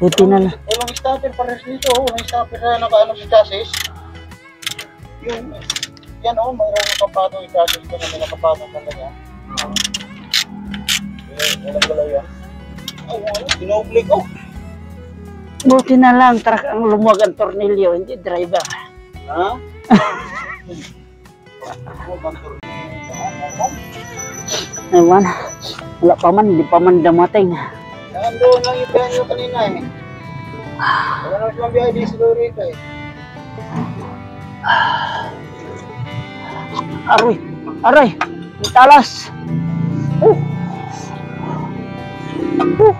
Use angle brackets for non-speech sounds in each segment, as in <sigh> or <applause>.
Buti na lang. Walang stopper pares dito. Oh. May stopper na nakaano sa chassis. Yung, yan oh, mayroon nakapatong yung chassis ko na may nakapatong talaga. Eh, walang galaw yan. Ay, wala. Dinoble ko. Buti na lang. Truck ang lumuwag ang tornilyo, hindi driver. Ha? <laughs> Oh. Ewan. Wala pa man, hindi pa man damating. Nandoon lang yung biyahe nyo kanina eh. Wala naman siyang biyahe di sa Lorita eh. Aroy, aroy, may talas. Oh. Oh.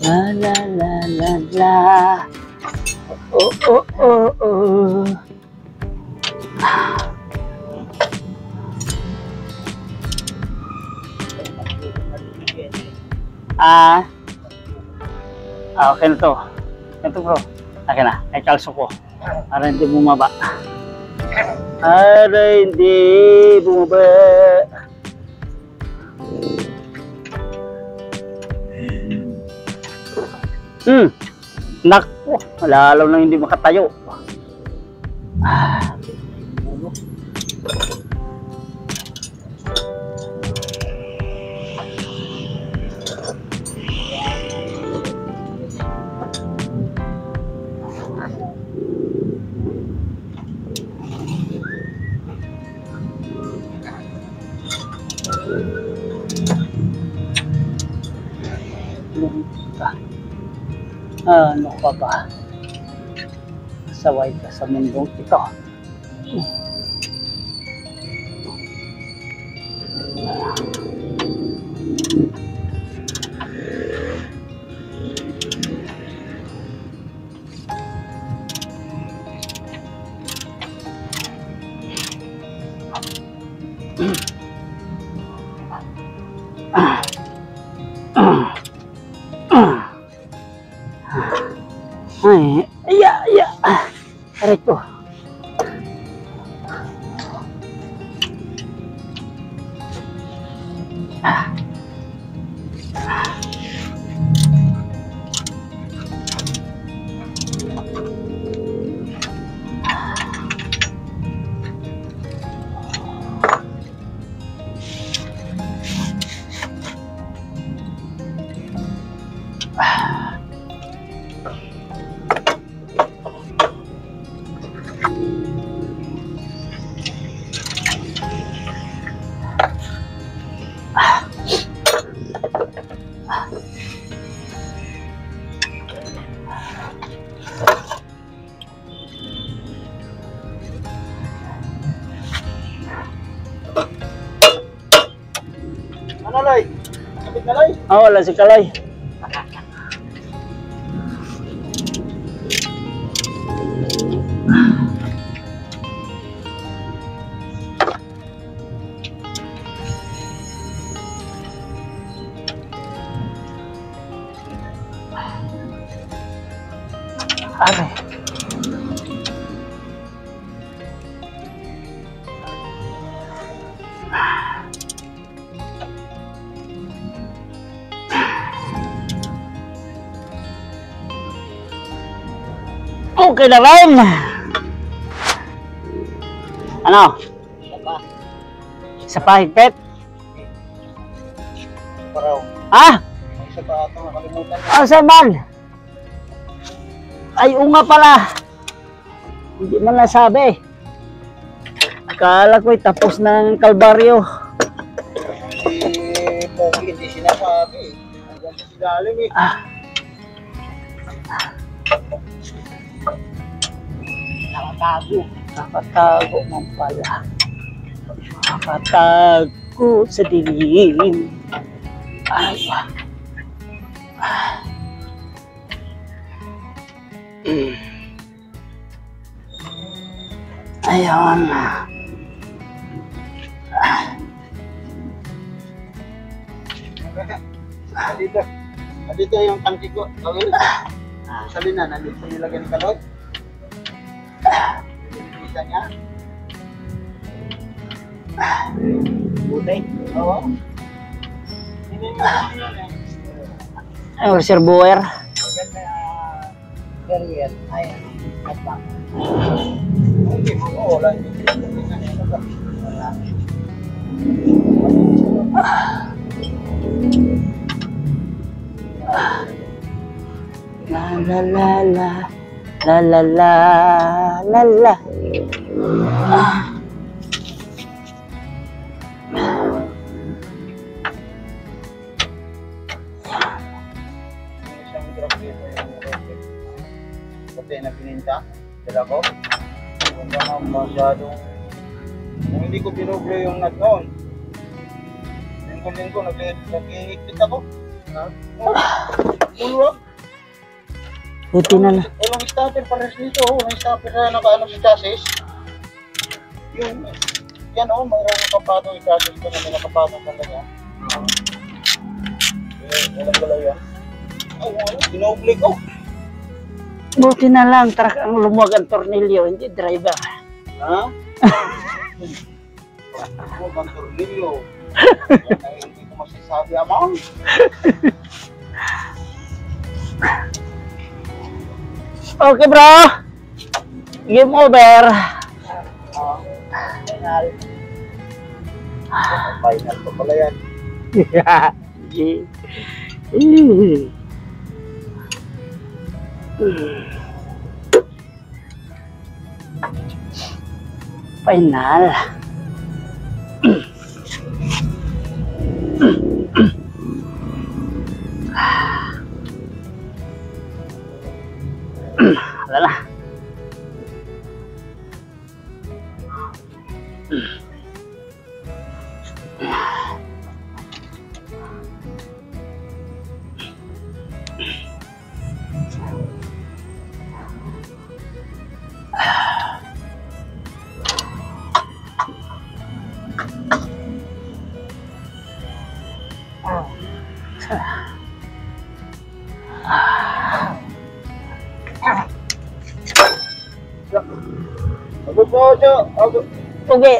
La la la la la. Oh oh oh oh. Ah. Ah, okay na to. Ito bro. Akin na. Ay kalso ko. Para hindi bumaba. Para hindi bumaba. Hmm. Naku, lalo na hindi makatayo. Ah. Ano pa ba? Saway ka sa mundong ito. Ay, Aray ko. Ano, Kapit na, Loy? Ah, wala si Kalay. Okay na rin. Ano? Saka, Sa pahigpit? paraw. Ah! May isa pa ata nakalimutan. Ah, saan man? Ay, oo nga pala. Hindi man nasabi. Akala ko'y tapos na ang kalbaryo. Hindi, Pogi, hindi sinasabi. Hanggang sa silalim eh. Ah. Nakatago. Nakatago man pala. Nakatago sa dilim. Ay. Mm. Ayun. Nandito yung tangki ko. Gawin. Sa lina, nandito nilagyan ni Kalod. bisanya putih oh ini ini reservoir La la la la. La la la la la. Ah. Puti na pininta. Dala ko. Kung ba masyadong... Kung hindi ko pinuble yung nut noon. Lingko-lingko, nag-iikit ako. Ha? Ulwag. Buti na lang. Walang stopper pares dito. Oh. May stopper na nakaano sa chassis. Yung... Yan oh, mayroong nakapatong yung chassis ko na may nakapatong sa kanya. Eh, walang galaw yan. Ay, ano, pinoble ko. Buti na lang. Trak ang lumuwag ang tornilyo, hindi driver. Ha? <laughs> Ako, bang tornilyo. Yan <laughs> ay hindi ko masasabi, amang. <laughs> Okay bro. Game over. Ah, final. Final pa pala yan. Final. Wala Ako po, Jo. Ako. Pugi.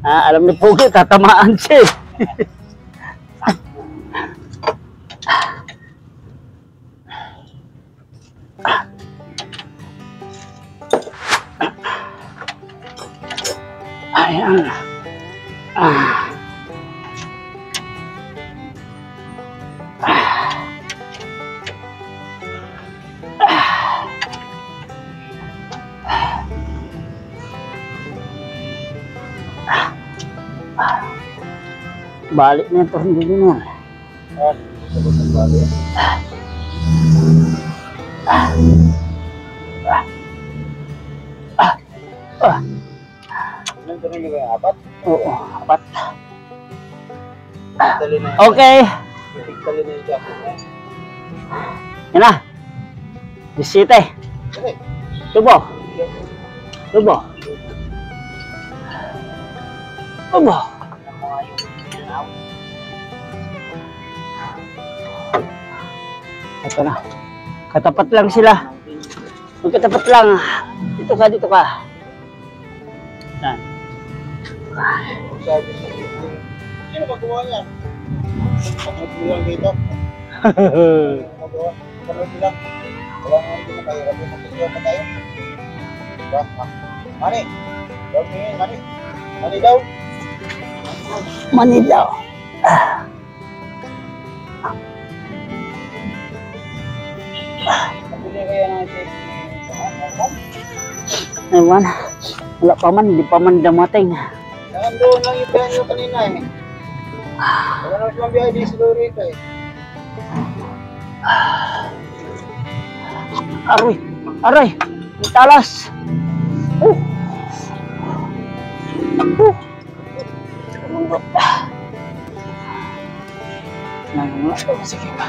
Ah, alam ni Pugi, tatamaan eh. Ayan. Ah. balik nih turun dulu nih. Ah. Ah. Ah. di situ. Eh. coba. coba. coba. Ito na. Katapat lang sila. Magkatapat lang. Dito ka, dito ka. Yan. Sino magawa niya? Pagkakulang dito. Pagkakulang. Nga rin na Mani. Mani. Mani daw. Mani daw. Ewan. Wala pa man, hindi pa man damating. Nandoon lang yung biyahe nyo kanina eh. Wala naman silang biyahe di siguro rito eh. Aroy! Aroy! Ang talas! Oh! Oh! Nagmula. Sige ba?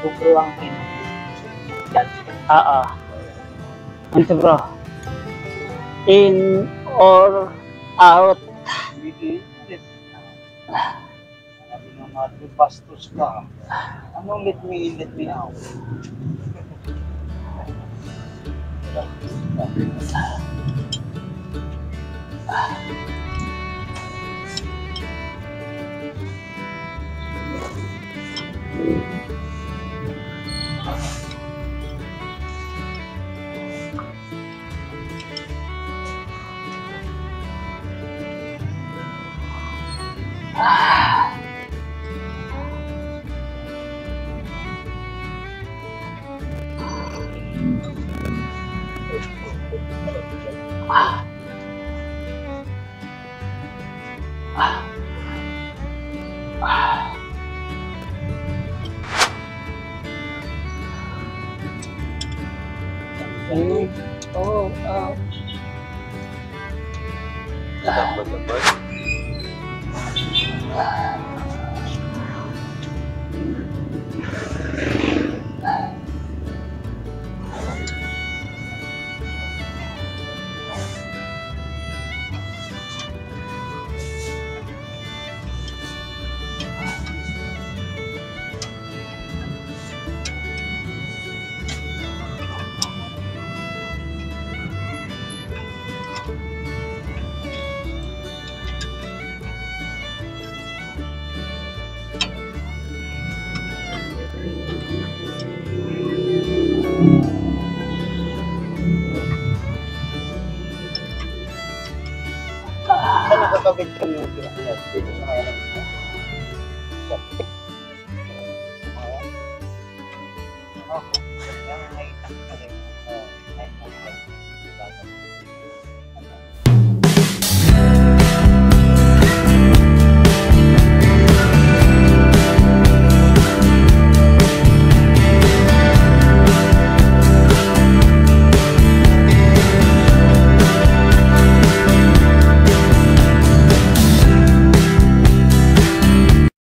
Bukro ang pin. Oo. Ante bro. In or out? Bigit. Sabi nga natin, bastos ka. Anong let me in, let me out?